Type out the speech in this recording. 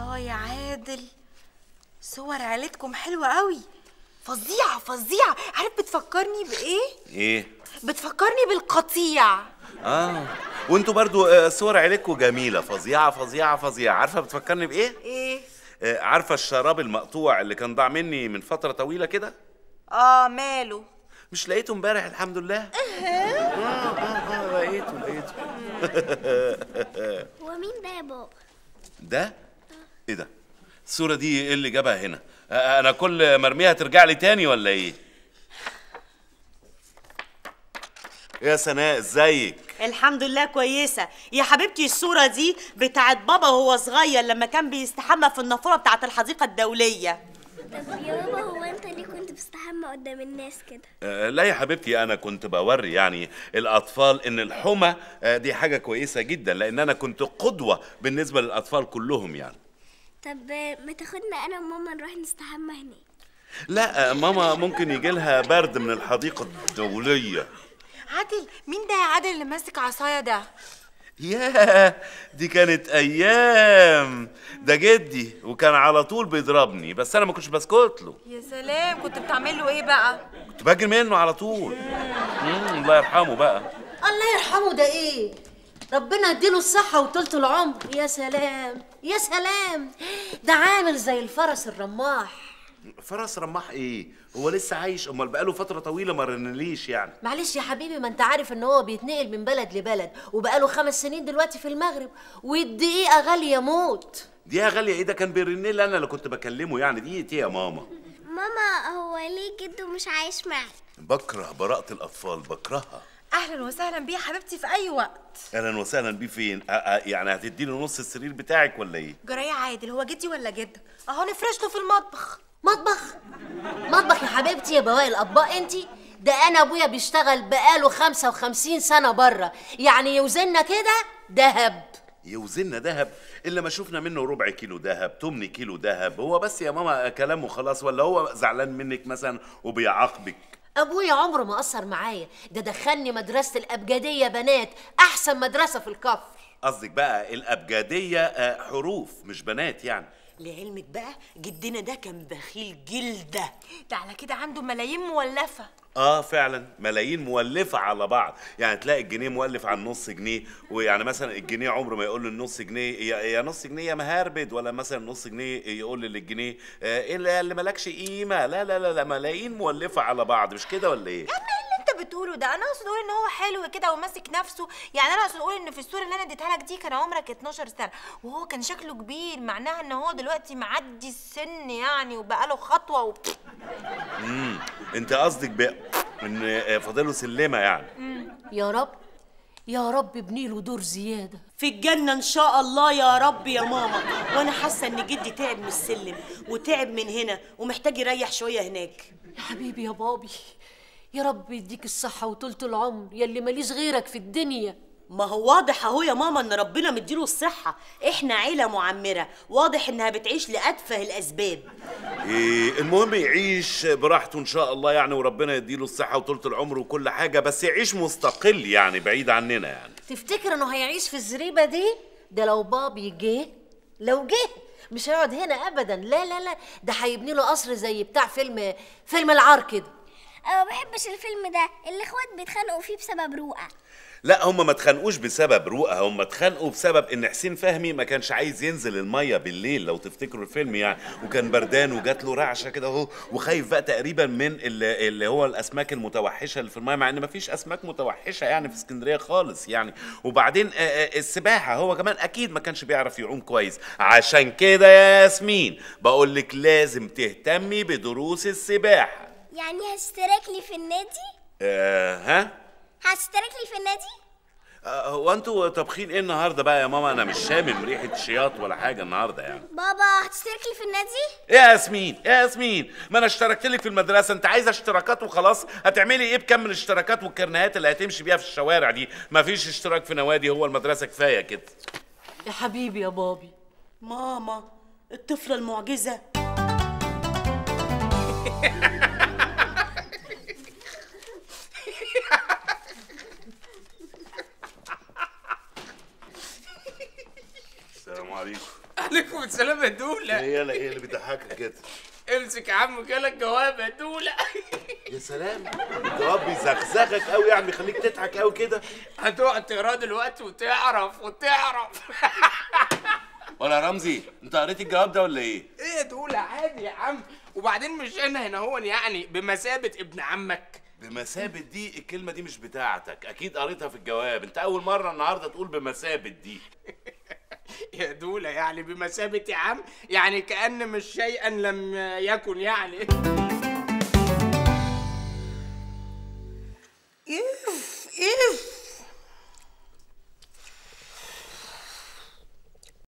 الله يا عادل. صور عيلتكم حلوة قوي. فظيعة فظيعة. عارف بتفكرني بإيه؟ إيه؟ بتفكرني بالقطيع. آه. وأنتوا برضو آه، صور عيلتكم جميلة. فظيعة فظيعة فظيعة. عارفة بتفكرني بإيه؟ إيه؟ آه، عارفة الشراب المقطوع اللي كان ضاع مني من فترة طويلة كده؟ آه ماله؟ مش لقيته امبارح الحمد لله؟ أه. آه آه لقيته لقيته. هو مين ده يا بابا؟ ده؟ إيه ده؟ الصورة دي إيه اللي جابها هنا؟ أنا كل مرميها ترجع لي تاني ولا إيه؟ يا سناء إزيك؟ الحمد لله كويسة. يا حبيبتي الصورة دي بتاعت بابا وهو صغير لما كان بيستحمى في النافورة بتاعت الحديقة الدولية. طب يا بابا هو أنت ليه كنت بتستحمى قدام الناس كده؟ آه، لا يا حبيبتي أنا كنت بوري يعني الأطفال إن الحمى آه، دي حاجة كويسة جدا لأن أنا كنت قدوة بالنسبة للأطفال كلهم يعني. طب ما تاخدنا أنا وماما نروح نستحمى هناك. لا ماما ممكن يجي لها برد من الحديقة الدولية. عادل مين ده يا عادل اللي ماسك عصاية ده؟ ياه دي كانت أيام. ده جدي وكان على طول بيضربني بس أنا ما كنتش بسكت له. يا سلام كنت بتعمل له إيه بقى؟ كنت بجري منه على طول. الله يرحمه بقى. الله يرحمه ده إيه؟ ربنا يديله الصحة وطولة العمر. يا سلام يا سلام. ده عامل زي الفرس الرماح. فرس رماح إيه؟ هو لسه عايش؟ أمال بقاله فترة طويلة ما رنليش يعني. معلش يا حبيبي ما انت عارف إن هو بيتنقل من بلد لبلد وبقاله خمس سنين دلوقتي في المغرب والدقيقة غالية موت. دي يا غالية؟ إيه ده؟ كان بيرن لي أنا اللي كنت بكلمه يعني. دي إيه يا ماما. ماما هو ليه جده مش عايش معاك؟ بكره براءة الأطفال بكرهها. أهلا وسهلا بيه يا حبيبتي في أي وقت. أهلا وسهلا بيه فين؟ يعني هتديني نص السرير بتاعك ولا إيه؟ جراية عادل هو جدي ولا جدك؟ أهو نفرش له في المطبخ. مطبخ؟ مطبخ يا حبيبتي يا بواقي الأطباق انتي ده أنا أبويا بيشتغل بقاله 55 سنة بره. يعني يوزننا كده دهب يوزننا ذهب؟ إلا ما شفنا منه ربع كيلو ذهب تمن كيلو ذهب. هو بس يا ماما كلامه خلاص ولا هو زعلان منك مثلا وبيعاقبك؟ أبويا عمره ما قصر معايا. ده دخلني مدرسة الأبجدية بنات أحسن مدرسة في الكفر. قصدك بقى الأبجدية آه، حروف مش بنات يعني. لعلمك بقى جدنا ده كان بخيل جلدة. ده على كده عنده ملايين مولفة. آه فعلا ملايين مولفة على بعض. يعني تلاقي الجنيه مولف على النص جنيه ويعني مثلا الجنيه عمره ما يقول للنص جنيه يا, نص جنيه يا مهربد ولا مثلا نص جنيه يقول للجنيه آه إيه اللي مالكش قيمة. لا لا لا لا ملايين مولفة على بعض. مش كده ولا إيه؟ بتقوله ده. أنا أقصد أقول إن هو حلو كده وماسك نفسه. يعني أنا أقصد أقول إن في الصورة اللي أنا اديتها لك دي كان عمرك 12 سنة. وهو كان شكله كبير معناها إن هو دلوقتي معدي السن يعني وبقاله خطوة و... امم أنت قصدك بقى إن فاضله سلمة يعني. يا رب يا رب ابني له دور زيادة. في الجنة إن شاء الله يا رب يا ماما. وأنا حاسة إن جدي تعب من السلم وتعب من هنا ومحتاج يريح شوية هناك. يا حبيبي يا بابي. يا رب يديك الصحة وطولة العمر يلي ماليش غيرك في الدنيا. ما هو واضح أهو يا ماما إن ربنا مديله الصحة. إحنا عيلة معمرة واضح إنها بتعيش لأتفه الأسباب. إيه المهم يعيش براحته إن شاء الله يعني وربنا يديله الصحة وطولة العمر وكل حاجة بس يعيش مستقل يعني بعيد عننا يعني. تفتكر إنه هيعيش في الزريبة دي؟ ده لو بابي جه لو جه مش هيقعد هنا ابدا. لا لا لا ده هيبني له قصر زي بتاع فيلم فيلم العار كده. أنا ما بحبش الفيلم ده. الإخوات بيتخانقوا فيه بسبب رؤى. لا هم ما اتخانقوش بسبب رؤى هم اتخانقوا بسبب إن حسين فهمي ما كانش عايز ينزل المية بالليل لو تفتكروا الفيلم يعني. وكان بردان وجات له رعشة كده أهو وخايف بقى تقريبا من اللي, اللي هو الأسماك المتوحشة اللي في المية مع إن ما فيش أسماك متوحشة يعني في اسكندرية خالص يعني. وبعدين آه، آه، السباحة هو كمان أكيد ما كانش بيعرف يعوم كويس. عشان كده يا ياسمين بقول لك لازم تهتمي بدروس السباحة. يعني هتشترك لي في النادي؟ آه ها؟ هتشترك لي في النادي؟ آه، هو أنتوا طابخين إيه النهارده بقى يا ماما؟ أنا مش شامم ريحة شياط ولا حاجة النهارده يعني. بابا هتشترك لي في النادي؟ إيه يا ياسمين؟ إيه يا ياسمين؟ ما أنا اشتركت لك في المدرسة انت عايزة اشتراكات وخلاص؟ هتعملي إيه بكم الاشتراكات والكرنيهات اللي هتمشي بيها في الشوارع دي؟ مفيش اشتراك في نوادي هو المدرسة كفاية كده. يا حبيبي يا بابي. ماما الطفلة المعجزة. يا دولة. هي إيه اللي بيضحكك كده. امسك يا عم جالك جواب يا دولة. يا سلام. الجواب بيزغزغك قوي يعني بيخليك تضحك قوي كده. هتقعد تقراه دلوقتي وتعرف وتعرف. ولا رمزي أنت قريت الجواب ده ولا إيه؟ إيه يا دولة؟ عادي يا عم. وبعدين مش أنا هنا هو يعني بمثابة ابن عمك. بمثابة دي الكلمة دي مش بتاعتك. أكيد قريتها في الجواب. أنت أول مرة النهاردة تقول بمثابة دي. يا دولة يعني بمثابة عم يعني كأن مش شيئا لم يكن يعني. إف إف